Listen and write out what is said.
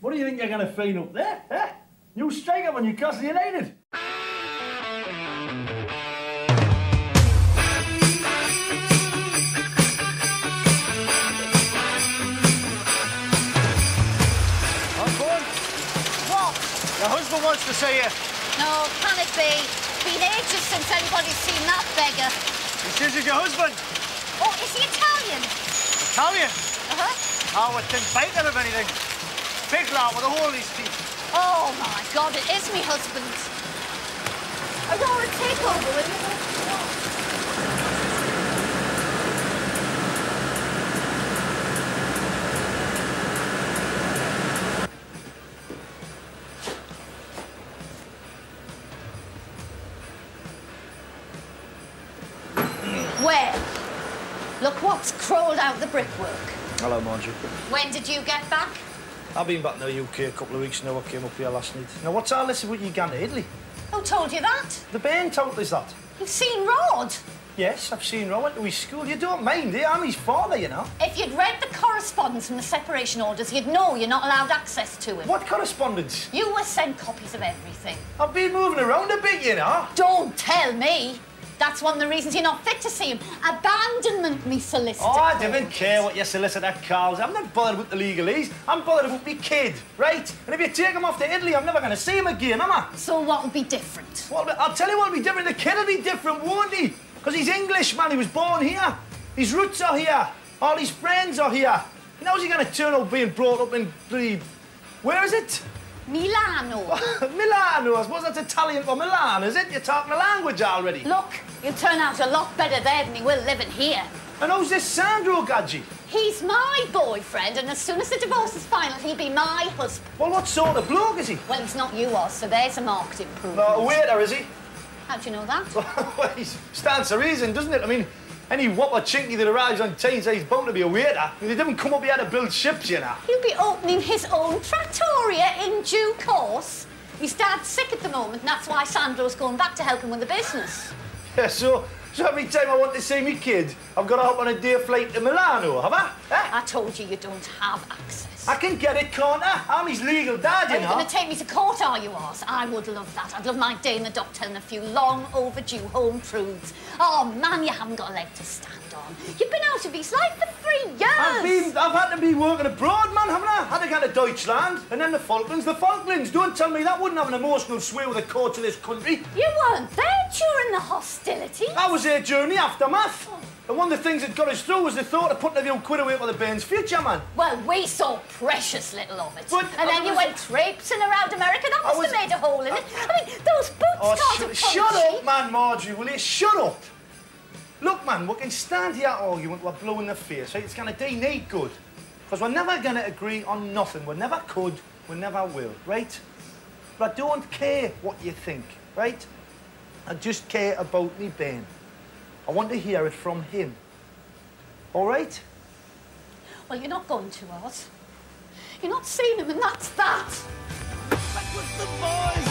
What do you think you're going to find up there? Eh? New striker for Newcastle United. I'm gone! What? Your husband wants to see you. No, can it be? Been ages since anybody's seen that beggar. He says he's your husband. Oh, is he Italian? Italian. Uh-huh. I would think bacon of anything. Big lad with all hole in his teeth. Oh, my God, it is me husband. Aurora, take over, will you? Where? Look what's crawled out the brickwork. Hello, Marjorie. When did you get back? I've been back in the UK a couple of weeks now. I came up here last night. Now, what's our list with you going to Italy? Who told you that? The band told us that. You've seen Rod. Yes, I've seen Rowan to his school. You don't mind, eh? I'm his father, you know. If you'd read the correspondence from the separation orders, you'd know you're not allowed access to him. What correspondence? You were sent copies of everything. I've been moving around a bit, you know. Don't tell me. That's one of the reasons you're not fit to see him. Abandonment, me solicitor. Oh, I don't care what your solicitor calls. I'm not bothered with the legalese. I'm bothered about me kid, right? And if you take him off to Italy, I'm never going to see him again, am I? So what will be different? Well, I'll tell you what'll be different. The kid will be different, won't he? Because he's English, man. He was born here. His roots are here. All his friends are here. How's he going to turn out being brought up in bloody... Where is it? Milano. Milano. I suppose that's Italian for Milan, is it? You're talking the language already. Look, you'll turn out a lot better there than you will living here. And who's this Sandro Gadji? He's my boyfriend, and as soon as the divorce is final, he'll be my husband. Well, what sort of bloke is he? Well, he's not you, Oz, so there's a marked improvement. Uh, a waiter, is he? How do you know that? well, he stands to reason, doesn't it? I mean, any whopper chinky that arrives on says he's bound to be a waiter. They didn't come up here to build ships, you know. He'll be opening his own trattoria in due course. His dad's sick at the moment, and that's why Sandro's going back to help him with the business. Yeah, so, so every time I want to see me kid, I've got to hop on a day flight to Milano, have I? Eh? I told you you don't have access. I can get it, can't I? I'm his legal dad, Are you you know. going to take me to court, are you, Oz? I would love that. I'd love my day in the dock telling a few long overdue home truths. Oh, man, you haven't got a leg to stand on. You've been out of his life for three years. I've been, I've had to be working abroad, man, haven't I? Had to go to Deutschland, and then the Falklands. The Falklands, don't tell me that wouldn't have an emotional sway with the courts of this country. You weren't there during the hostility. I was there during the aftermath. Oh. And one of the things that got us through was the thought of putting a few quid away for the band's future, man. Well, we saw precious little of it. But and then I you went traipsing around America. That I must have made a hole in it. I mean, those boots Oh, can't sh- shut up, man, Marjorie, will you? Shut up. Look, man, we can stand here arguing we're blue in the face, right? It's going to do need good. Because we're never going to agree on nothing. We never could, we never will, right? But I don't care what you think, right? I just care about me Ben. I want to hear it from him. All right? Well, you're not going to, Oz. You're not seeing him, and that's that. Back with the boys